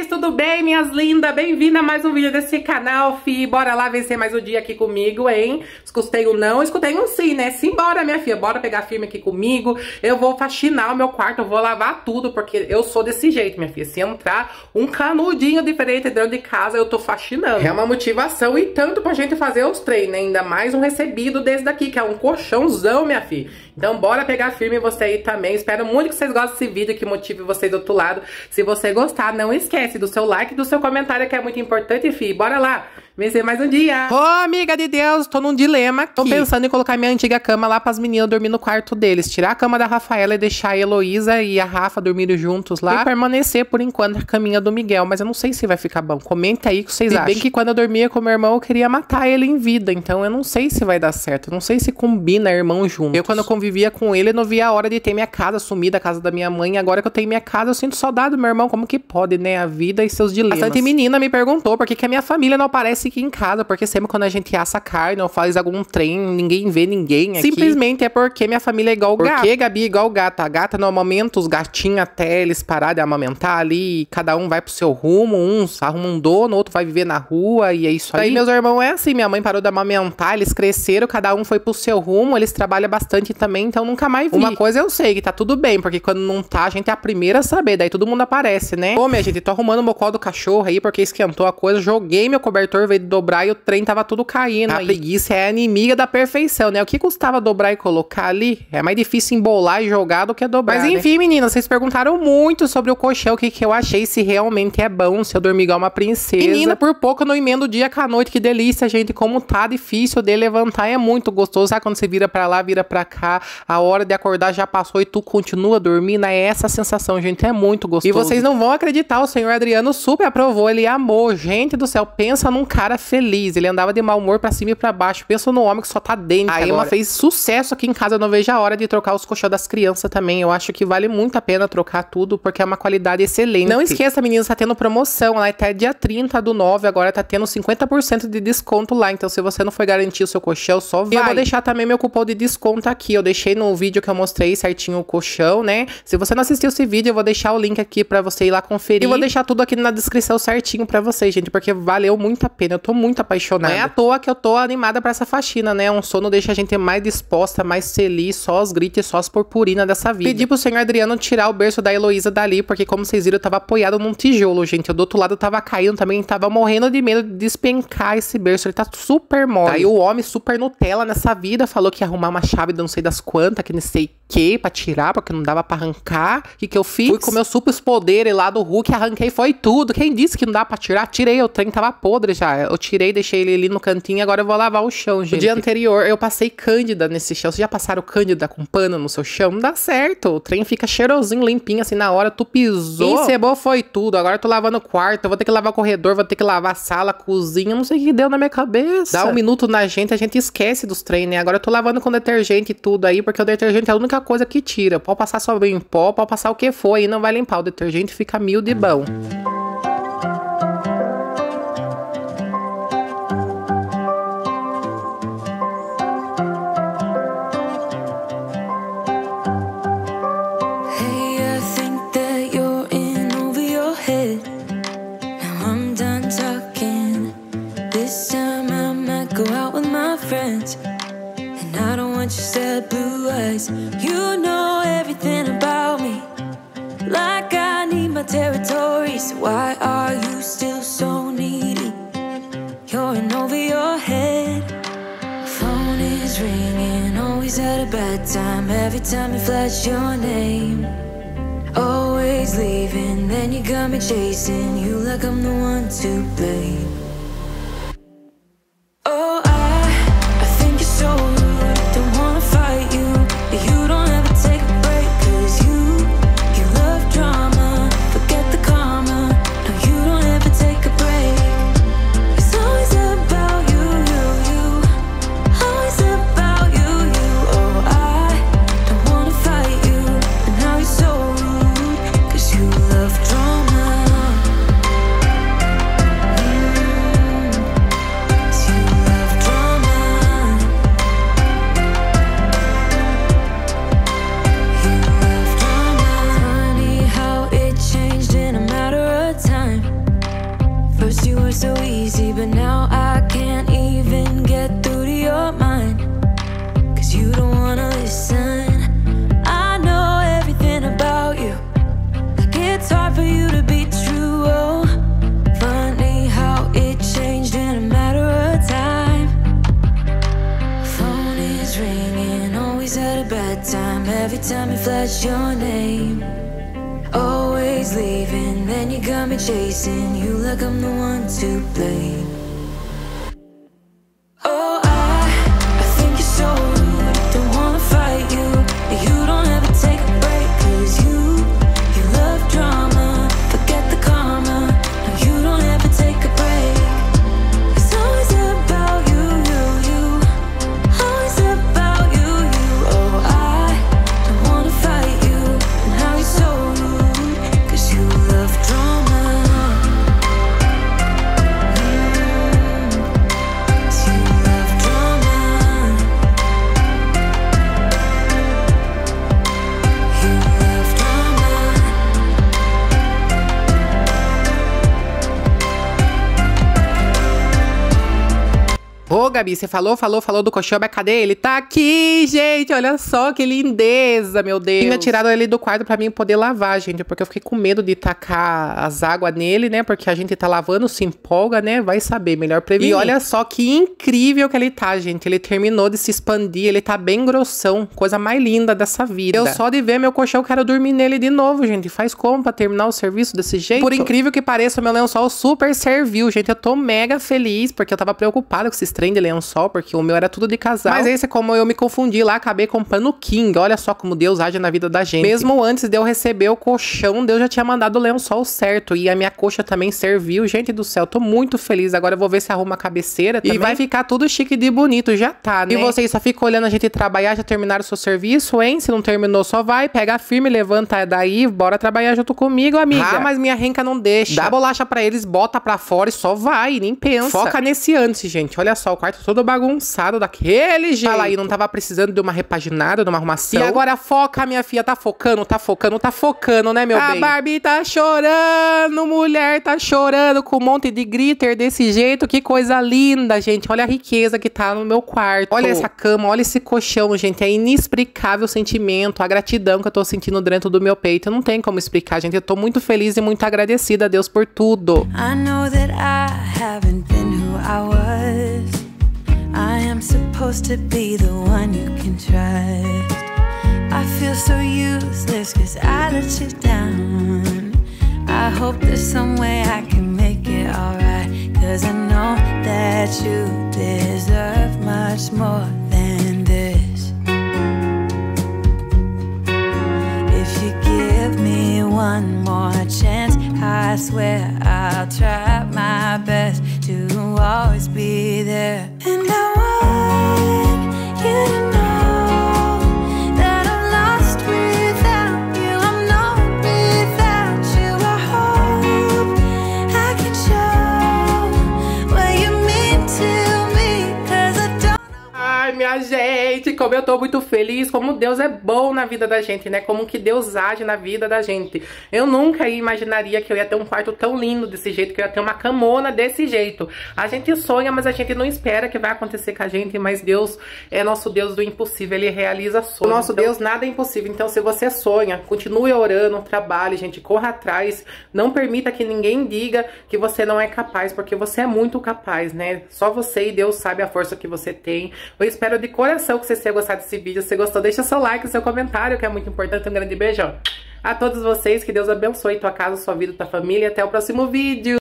vocês? Tudo bem, minhas lindas? Bem-vinda a mais um vídeo desse canal, fi. Bora lá vencer mais um dia aqui comigo, hein? Escutei um não, escutei um sim, né? Simbora, minha filha. Bora pegar firme aqui comigo. Eu vou faxinar o meu quarto, eu vou lavar tudo, porque eu sou desse jeito, minha filha. Se entrar um canudinho diferente dentro de casa, eu tô faxinando. É uma motivação e tanto pra gente fazer os treinos, né? Ainda mais um recebido desse daqui, que é um colchãozão, minha filha. Então bora pegar firme você aí também. Espero muito que vocês gostem desse vídeo, que motive vocês do outro lado. Se você gostar, não esquece do seu like e do seu comentário, que é muito importante, fi. Bora lá! Vencer mais um dia. Ô, amiga de Deus, tô num dilema aqui. Tô pensando em colocar minha antiga cama lá pras meninas dormir no quarto deles. Tirar a cama da Rafaela e deixar a Heloísa e a Rafa dormirem juntos lá. E permanecer, por enquanto, a caminha do Miguel. Mas eu não sei se vai ficar bom. Comenta aí o que vocês acham. bem que quando eu dormia com meu irmão, eu queria matar ele em vida. Então eu não sei se vai dar certo. Eu não sei se combina irmão junto. Eu, quando eu convivia com ele, não via a hora de ter minha casa sumida, a casa da minha mãe. Agora que eu tenho minha casa, eu sinto saudade do meu irmão. Como que pode, né? A vida e seus dilemas. Bastante menina me perguntou por que, que a minha família não aparece aqui em casa. Porque sempre quando a gente assa carne ou faz algum trem, ninguém vê ninguém aqui. Simplesmente é porque minha família é igual gato. Porque Gabi é igual gata. A gata, no momento, os gatinhos até eles pararem de amamentar ali, cada um vai pro seu rumo, uns arrumam um dono, outro vai viver na rua e é isso aí. Daí meus irmãos é assim, minha mãe parou de amamentar, eles cresceram, cada um foi pro seu rumo, eles trabalham bastante também, então nunca mais vi. Uma coisa eu sei, que tá tudo bem, porque quando não tá, a gente é a primeira a saber, daí todo mundo aparece, né? Ô, minha gente, tô arrumando o mocó do cachorro aí, porque esquentou a coisa, joguei meu cobertor, veio de dobrar e o trem tava tudo caindo. A aí. preguiça é a inimiga da perfeição, né? O que custava dobrar e colocar ali? É mais difícil embolar e jogar do que dobrar. Mas né? enfim, né? meninas, vocês perguntaram muito sobre o colchão, o que, que eu achei, se realmente é bom, se eu dormir igual uma princesa. Menina, por pouco eu não emendo o dia com a noite, que delícia, gente. Como tá difícil de levantar, é muito gostoso. Sabe quando você vira pra lá, vira pra cá, a hora de acordar já passou e tu continua dormindo? É essa sensação, gente. É muito gostoso. E vocês não vão acreditar, o senhor Adriano super aprovou, ele amou. Gente do céu, pensa num cara feliz. Ele andava de mau humor pra cima e pra baixo. Pensa no homem que só tá dentro. Aí ela fez sucesso aqui em casa. Eu não vejo a hora de trocar os colchões das crianças também. Eu acho que vale muito a pena trocar tudo, porque é uma qualidade excelente. Não esqueça, meninas, tá tendo promoção lá até dia 30 do 9. Agora tá tendo 50% de desconto lá. Então, se você não foi garantir o seu colchão, só vai. E eu vou deixar também meu cupom de desconto aqui. Eu deixei no vídeo que eu mostrei certinho o colchão, né? Se você não assistiu esse vídeo, eu vou deixar o link aqui pra você ir lá conferir. E vou deixar tudo aqui na descrição certinho pra vocês, gente, porque valeu muito a pena. Eu tô muito apaixonada. Não é à toa que eu tô animada para essa faxina, né? Um sono deixa a gente mais disposta, mais feliz, só os gritos, só as purpurinas dessa vida. Pedi pro senhor Adriano tirar o berço da Heloísa dali, porque como vocês viram, eu tava apoiado num tijolo, gente. Eu do outro lado tava caindo também, tava morrendo de medo de despencar esse berço. Ele tá super mole. Aí o homem super Nutella nessa vida falou que ia arrumar uma chave de não sei das quantas, que não sei que, pra tirar, porque não dava pra arrancar. O que que eu fiz? Fui com meus super poderes lá do Hulk, arranquei, foi tudo. Quem disse que não dá pra tirar? Tirei, o trem tava podre já. Eu tirei, deixei ele ali no cantinho, agora eu vou lavar o chão, gente. No dia anterior, eu passei cândida nesse chão. Vocês já passaram cândida com pano no seu chão? Não dá certo. O trem fica cheirosinho, limpinho, assim, na hora. Tu pisou. Encebou, foi tudo. Agora eu tô lavando o quarto. Eu vou ter que lavar o corredor, vou ter que lavar a sala, a cozinha. Não sei o que deu na minha cabeça. Dá um minuto na gente, a gente esquece dos trem, né? Agora eu tô lavando com detergente e tudo aí, porque o detergente é a única coisa que tira. Pode passar só em pó, pode passar o que for aí, não vai limpar. O detergente fica mil de bom. You know everything about me. Like I need my territory. So why are you still so needy? You're in over your head. Phone is ringing, always at a bad time. Every time you flash your name. Always leaving, then you got me chasing you like I'm the one to blame. Time. Phone is ringing, always had a bad time. Every time you flash your name. Always leaving, then you got me chasing you like I'm the one to blame. Gabi, você falou, falou, falou do colchão, mas cadê ele? Tá aqui, gente! Olha só que lindeza, meu Deus! Tinha tirado ele do quarto pra mim poder lavar, gente, porque eu fiquei com medo de tacar as águas nele, né? Porque a gente tá lavando, se empolga, né? Vai saber, melhor prevenir. E olha só que incrível que ele tá, gente. Ele terminou de se expandir, ele tá bem grossão, coisa mais linda dessa vida. Eu só de ver meu colchão quero dormir nele de novo, gente. Faz como pra terminar o serviço desse jeito? Por incrível que pareça, meu lençol super serviu, gente. Eu tô mega feliz, porque eu tava preocupada com esses trem de lençol, porque o meu era tudo de casal. Mas esse, como eu me confundi lá, acabei comprando o King. Olha só como Deus age na vida da gente. Mesmo antes de eu receber o colchão, Deus já tinha mandado o lençol certo. E a minha coxa também serviu. Gente do céu, tô muito feliz. Agora eu vou ver se arruma a cabeceira também. E vai ficar tudo chique de bonito. Já tá, né? E vocês só ficam olhando a gente trabalhar, já terminaram o seu serviço, hein? Se não terminou, só vai, pega firme, levanta daí, bora trabalhar junto comigo, amiga. Ah, mas minha renca não deixa. Dá bolacha pra eles, bota pra fora e só vai, nem pensa. Foca nesse antes, gente. Olha só, o quarto todo bagunçado daquele jeito. Fala aí, não tava precisando de uma repaginada, de uma arrumação. E agora foca, minha filha, tá focando, tá focando, tá focando, né, meu a bem? A Barbie tá chorando, mulher tá chorando com um monte de glitter desse jeito. Que coisa linda, gente. Olha a riqueza que tá no meu quarto. Olha essa cama, olha esse colchão, gente. É inexplicável o sentimento, a gratidão que eu tô sentindo dentro do meu peito. Não tem como explicar, gente. Eu tô muito feliz e muito agradecida a Deus por tudo. I know that I haven't been who I was. Supposed to be the one you can trust. I feel so useless cause I let you down. I hope there's some way I can make it alright. Cause I know that you deserve much more than this. If you give me one more chance, I swear feliz, como Deus é bom na vida da gente, né? Como que Deus age na vida da gente. Eu nunca imaginaria que eu ia ter um quarto tão lindo desse jeito, que eu ia ter uma camona desse jeito. A gente sonha, mas a gente não espera que vai acontecer com a gente, mas Deus é nosso Deus do impossível, Ele realiza sonhos. Nosso então, Deus nada é impossível, então se você sonha, continue orando, trabalhe, gente, corra atrás, não permita que ninguém diga que você não é capaz, porque você é muito capaz, né? Só você e Deus sabe a força que você tem. Eu espero de coração que você tenha gostado desse vídeo. Você gostou, deixa seu like, seu comentário, que é muito importante. Um grande beijo a todos vocês. Que Deus abençoe tua casa, sua vida, tua família. Até o próximo vídeo.